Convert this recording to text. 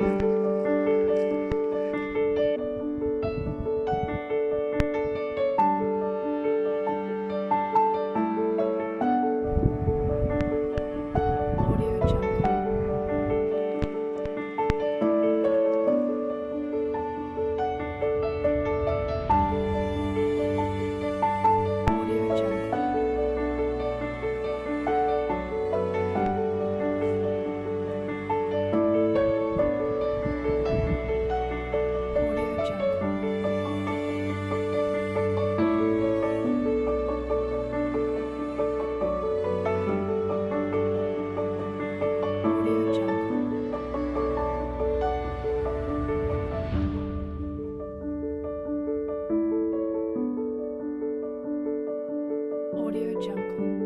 Bye. Audio Jungle.